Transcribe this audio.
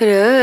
Yeah.